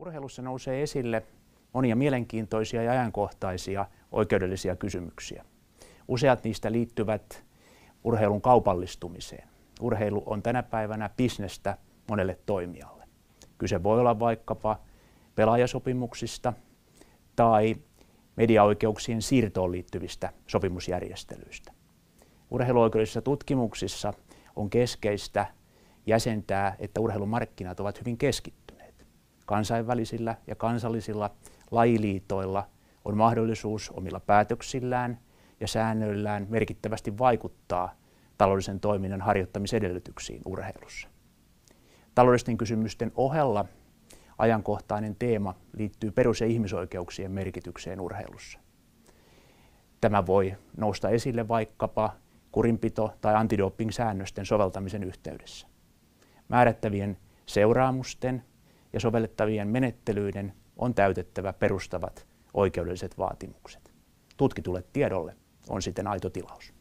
Urheilussa nousee esille monia mielenkiintoisia ja ajankohtaisia oikeudellisia kysymyksiä. Useat niistä liittyvät urheilun kaupallistumiseen. Urheilu on tänä päivänä bisnestä monelle toimijalle. Kyse voi olla vaikkapa pelaajasopimuksista tai mediaoikeuksien siirtoon liittyvistä sopimusjärjestelyistä. Urheiluoikeudellisissa tutkimuksissa on keskeistä jäsentää, että urheilumarkkinat ovat hyvin keskittyneet. Kansainvälisillä ja kansallisilla lajiliitoilla on mahdollisuus omilla päätöksillään ja säännöillään merkittävästi vaikuttaa taloudellisen toiminnan harjoittamisedellytyksiin urheilussa. Taloudellisten kysymysten ohella ajankohtainen teema liittyy perus- ja ihmisoikeuksien merkitykseen urheilussa. Tämä voi nousta esille vaikkapa kurinpito- tai antidoping-säännösten soveltamisen yhteydessä. Määrättävien seuraamusten ja sovellettavien menettelyiden on täytettävä perustavat oikeudelliset vaatimukset. Tutkitulle tiedolle on sitten aito tilaus.